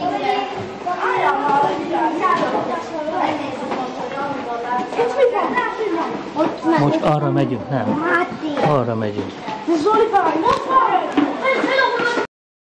因为阿阳啊，下楼要是外面的同学让我来，那是 Most arra megyünk, nem? Arra megyünk. Zoli, most arra